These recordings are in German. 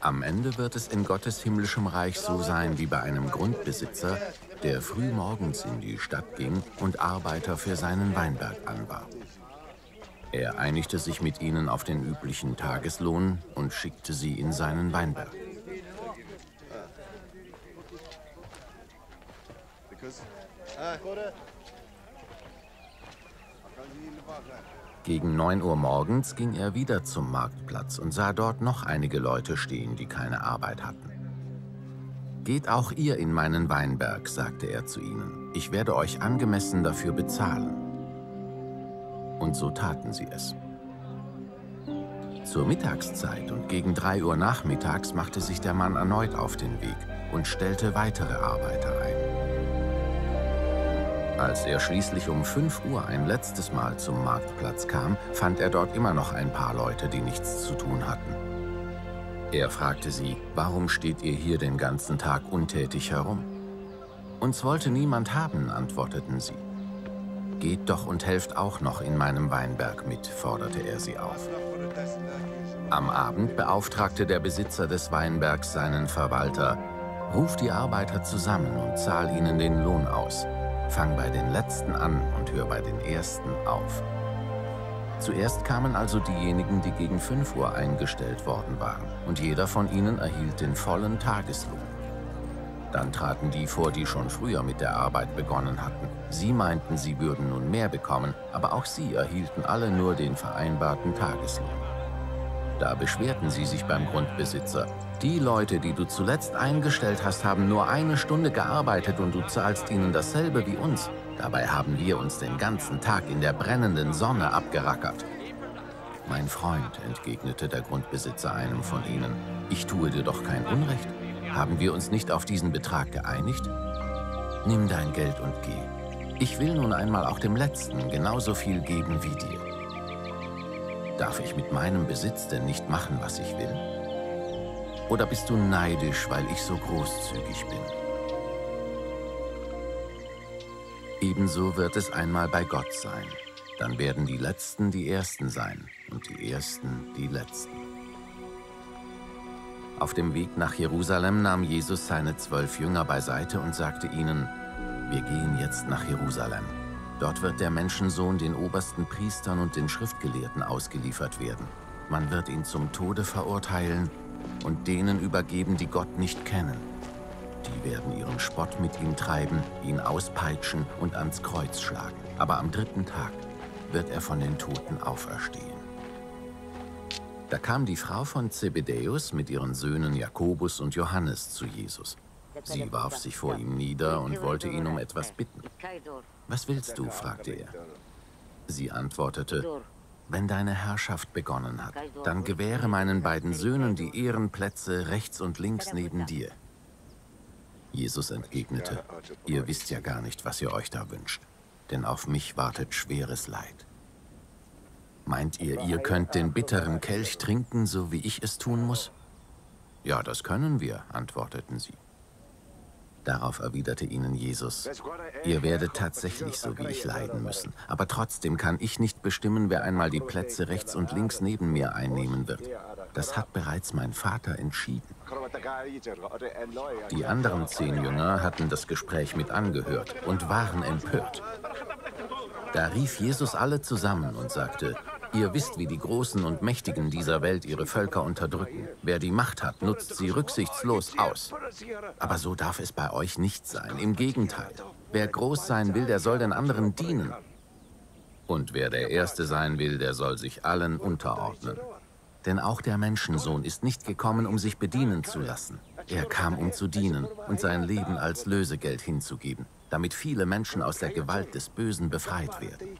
Am Ende wird es in Gottes himmlischem Reich so sein wie bei einem Grundbesitzer, der früh morgens in die Stadt ging und Arbeiter für seinen Weinberg anwarb. Er einigte sich mit ihnen auf den üblichen Tageslohn und schickte sie in seinen Weinberg. Gegen 9 Uhr morgens ging er wieder zum Marktplatz und sah dort noch einige Leute stehen, die keine Arbeit hatten. Geht auch ihr in meinen Weinberg, sagte er zu ihnen. Ich werde euch angemessen dafür bezahlen. Und so taten sie es. Zur Mittagszeit und gegen 3 Uhr nachmittags machte sich der Mann erneut auf den Weg und stellte weitere Arbeiter ein. Als er schließlich um 5 Uhr ein letztes Mal zum Marktplatz kam, fand er dort immer noch ein paar Leute, die nichts zu tun hatten. Er fragte sie, warum steht ihr hier den ganzen Tag untätig herum? Uns wollte niemand haben, antworteten sie. Geht doch und helft auch noch in meinem Weinberg mit, forderte er sie auf. Am Abend beauftragte der Besitzer des Weinbergs seinen Verwalter, ruf die Arbeiter zusammen und zahl ihnen den Lohn aus. Fang bei den Letzten an und hör bei den Ersten auf. Zuerst kamen also diejenigen, die gegen 5 Uhr eingestellt worden waren, und jeder von ihnen erhielt den vollen Tageslohn. Dann traten die vor, die schon früher mit der Arbeit begonnen hatten. Sie meinten, sie würden nun mehr bekommen, aber auch sie erhielten alle nur den vereinbarten Tageslohn. Da beschwerten sie sich beim Grundbesitzer. Die Leute, die du zuletzt eingestellt hast, haben nur eine Stunde gearbeitet und du zahlst ihnen dasselbe wie uns. Dabei haben wir uns den ganzen Tag in der brennenden Sonne abgerackert. Mein Freund, entgegnete der Grundbesitzer einem von ihnen, ich tue dir doch kein Unrecht. Haben wir uns nicht auf diesen Betrag geeinigt? Nimm dein Geld und geh. Ich will nun einmal auch dem Letzten genauso viel geben wie dir. Darf ich mit meinem Besitz denn nicht machen, was ich will? Oder bist du neidisch, weil ich so großzügig bin? Ebenso wird es einmal bei Gott sein. Dann werden die Letzten die Ersten sein und die Ersten die Letzten. Auf dem Weg nach Jerusalem nahm Jesus seine zwölf Jünger beiseite und sagte ihnen, wir gehen jetzt nach Jerusalem. Dort wird der Menschensohn den obersten Priestern und den Schriftgelehrten ausgeliefert werden. Man wird ihn zum Tode verurteilen und denen übergeben, die Gott nicht kennen. Die werden ihren Spott mit ihm treiben, ihn auspeitschen und ans Kreuz schlagen. Aber am dritten Tag wird er von den Toten auferstehen. Da kam die Frau von Zebedäus mit ihren Söhnen Jakobus und Johannes zu Jesus. Sie warf sich vor ihm nieder und wollte ihn um etwas bitten. Was willst du? fragte er. Sie antwortete, wenn deine Herrschaft begonnen hat, dann gewähre meinen beiden Söhnen die Ehrenplätze rechts und links neben dir. Jesus entgegnete, ihr wisst ja gar nicht, was ihr euch da wünscht, denn auf mich wartet schweres Leid. Meint ihr, ihr könnt den bitteren Kelch trinken, so wie ich es tun muss? Ja, das können wir, antworteten sie. Darauf erwiderte ihnen Jesus, ihr werdet tatsächlich so wie ich leiden müssen, aber trotzdem kann ich nicht bestimmen, wer einmal die Plätze rechts und links neben mir einnehmen wird. Das hat bereits mein Vater entschieden. Die anderen zehn Jünger hatten das Gespräch mit angehört und waren empört. Da rief Jesus alle zusammen und sagte, Ihr wisst, wie die Großen und Mächtigen dieser Welt ihre Völker unterdrücken. Wer die Macht hat, nutzt sie rücksichtslos aus. Aber so darf es bei euch nicht sein. Im Gegenteil. Wer groß sein will, der soll den anderen dienen. Und wer der Erste sein will, der soll sich allen unterordnen. Denn auch der Menschensohn ist nicht gekommen, um sich bedienen zu lassen. Er kam, um zu dienen und sein Leben als Lösegeld hinzugeben, damit viele Menschen aus der Gewalt des Bösen befreit werden.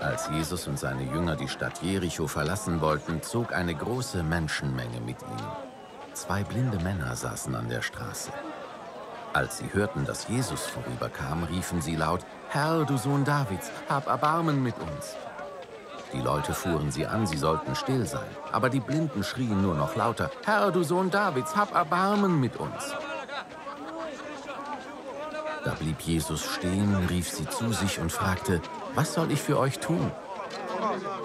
Als Jesus und seine Jünger die Stadt Jericho verlassen wollten, zog eine große Menschenmenge mit ihnen. Zwei blinde Männer saßen an der Straße. Als sie hörten, dass Jesus vorüberkam, riefen sie laut, Herr, du Sohn Davids, hab Erbarmen mit uns. Die Leute fuhren sie an, sie sollten still sein. Aber die Blinden schrien nur noch lauter, Herr, du Sohn Davids, hab Erbarmen mit uns. Da blieb Jesus stehen, rief sie zu sich und fragte, was soll ich für euch tun?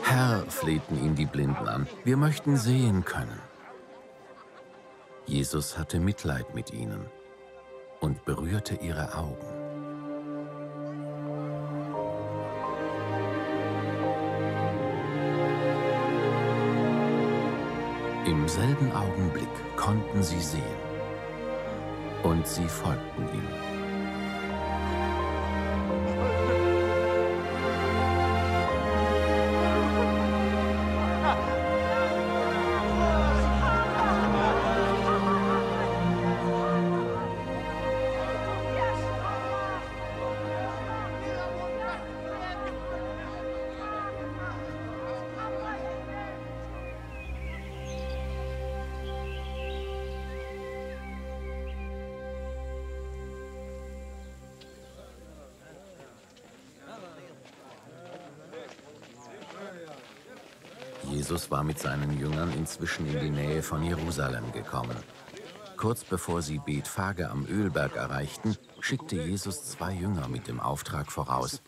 Herr, flehten ihn die Blinden an, wir möchten sehen können. Jesus hatte Mitleid mit ihnen und berührte ihre Augen. Im selben Augenblick konnten sie sehen und sie folgten ihm. Jesus war mit seinen Jüngern inzwischen in die Nähe von Jerusalem gekommen. Kurz bevor sie Bethphage am Ölberg erreichten, schickte Jesus zwei Jünger mit dem Auftrag voraus.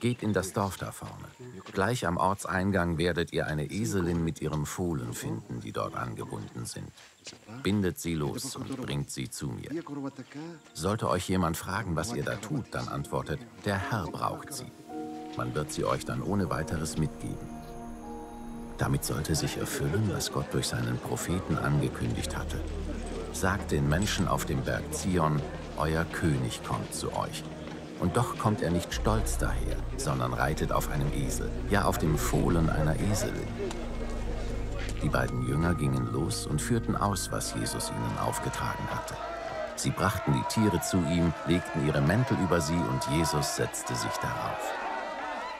Geht in das Dorf da vorne. Gleich am Ortseingang werdet ihr eine Eselin mit ihrem Fohlen finden, die dort angebunden sind. Bindet sie los und bringt sie zu mir. Sollte euch jemand fragen, was ihr da tut, dann antwortet, der Herr braucht sie. Man wird sie euch dann ohne weiteres mitgeben. Damit sollte sich erfüllen, was Gott durch seinen Propheten angekündigt hatte. Sagt den Menschen auf dem Berg Zion, euer König kommt zu euch. Und doch kommt er nicht stolz daher, sondern reitet auf einem Esel, ja auf dem Fohlen einer Eselin. Die beiden Jünger gingen los und führten aus, was Jesus ihnen aufgetragen hatte. Sie brachten die Tiere zu ihm, legten ihre Mäntel über sie und Jesus setzte sich darauf.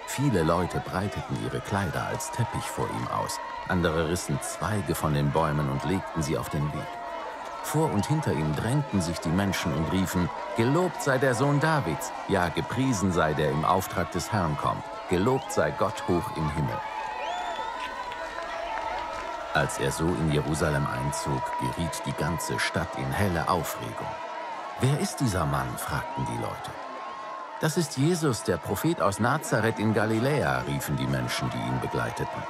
Viele Leute breiteten ihre Kleider als Teppich vor ihm aus. Andere rissen Zweige von den Bäumen und legten sie auf den Weg. Vor und hinter ihm drängten sich die Menschen und riefen, Gelobt sei der Sohn Davids, ja, gepriesen sei der im Auftrag des Herrn kommt, gelobt sei Gott hoch im Himmel. Als er so in Jerusalem einzog, geriet die ganze Stadt in helle Aufregung. Wer ist dieser Mann? fragten die Leute. Das ist Jesus, der Prophet aus Nazareth in Galiläa, riefen die Menschen, die ihn begleiteten.